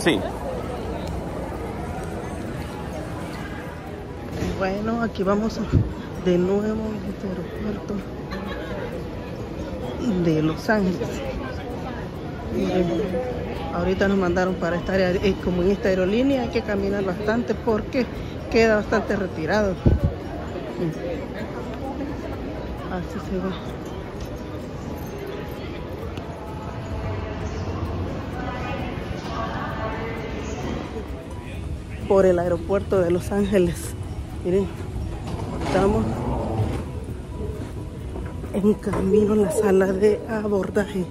Sí. Bueno, aquí vamos de nuevo al aeropuerto de Los Ángeles. Ahorita nos mandaron para estar eh, como en esta aerolínea, hay que caminar bastante porque queda bastante retirado. Así se ve. Por el aeropuerto de Los Ángeles. Miren, estamos en camino a la sala de abordaje.